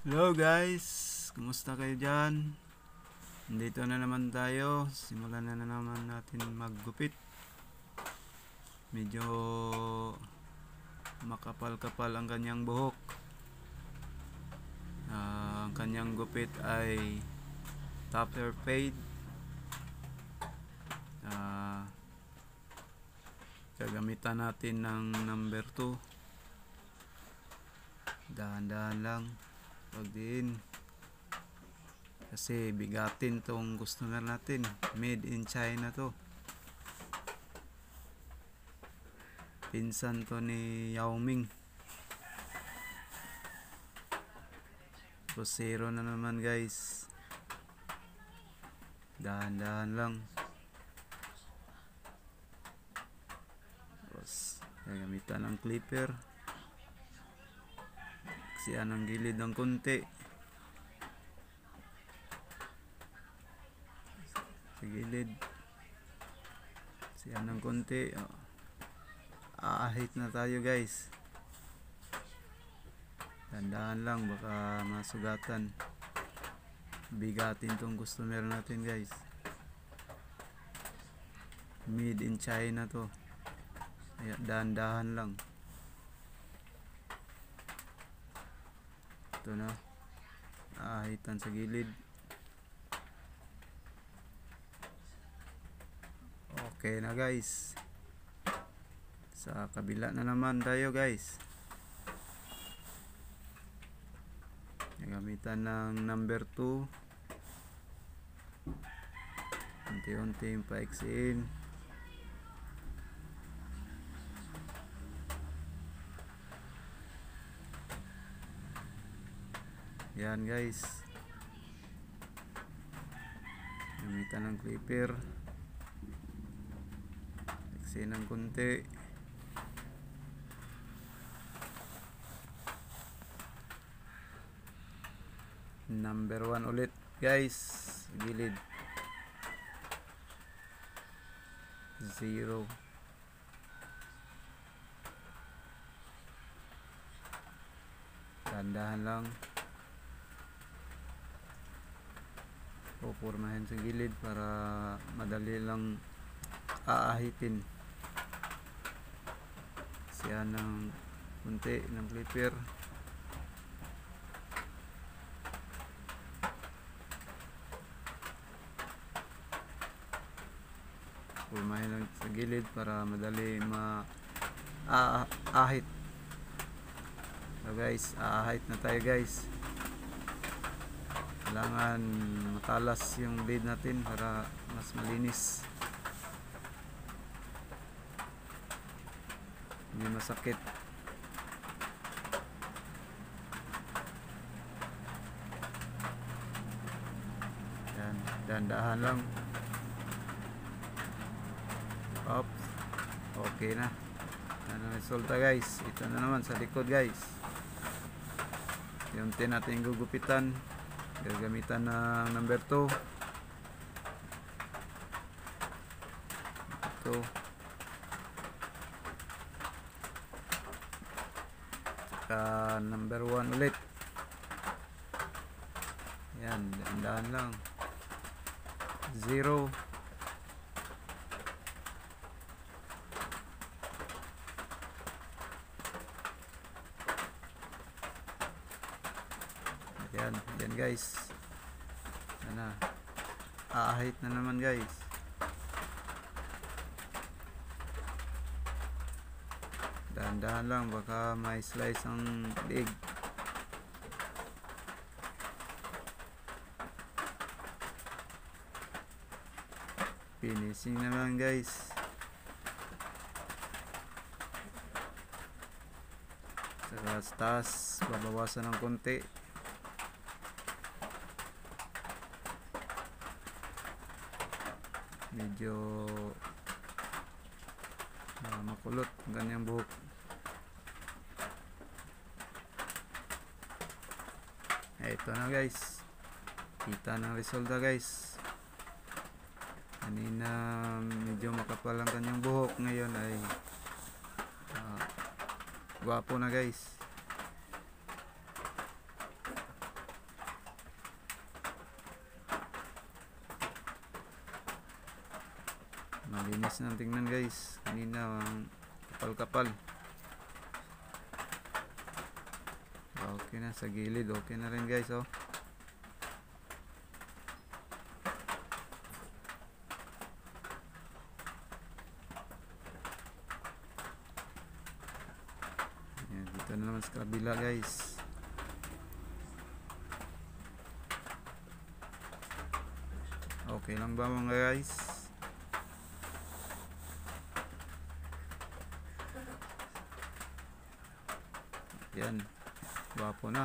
Hello guys, kumusta kayo dyan? Nandito na naman tayo, simulan na, na naman natin maggupit. Medyo makapal-kapal ang kanyang buhok. Ah, ang kanyang gupit ay topper fade. Ah, gagamitan natin ng number 2. Dahan-dahan lang pag din. Kasi bigatin tong customer natin. Made in China to. Pinsan to ni Yao Ming. Rosero na naman guys. Dahan-dahan lang. Tapos gagamitan ng clipper siya ng gilid ng konti. Sa gilid. Siya ng konti. Oh. aahit na tayo guys. Dandahan lang baka masugatan. Bigatin tong customer natin guys. Made in China to. Kaya dahan-dahan lang ito na aahitan sa gilid. Okay na guys. Sa kabila na naman tayo guys. Gagamitan ng number 2 unti-unti yung paiksiin Yan guys. Gamitan ng clipper. Fixin ng kunti. Number 1 ulit guys. Gilid. Zero. Tandahan lang. Pupurmahin sa gilid para madali lang aahitin. Siya ng kunti ng clipper. Purmahin lang sa gilid para madali ma aahit so guys aahit na tayo guys kailangan matalas yung blade natin para mas malinis. Hindi masakit. Yan dandahan lang. Up okay na. Ang resulta guys. Ito na naman sa likod guys. Yung tin natin gugupitan gagamitan ng number 2 ito saka number 1 ulit. Yan dahan lang. 0 yan yan guys. Na aahit na naman guys. Dahan-dahan lang baka may slice ang leg. Finishing naman guys. Saka sa taas babawasan ng konti medyo uh, makulot ang kanyang buhok. Ito na guys. Kita ng resulta guys. Kanina medyo makapal ang kanyang buhok. Ngayon ay uh, gwapo na guys linis na tingnan guys. Kanina ang kapal kapal okay na sa gilid. Okay na rin guys oh. Ayan, dito na naman sa kabila guys. Okay lang ba mga guys? Yan. Gwapo na.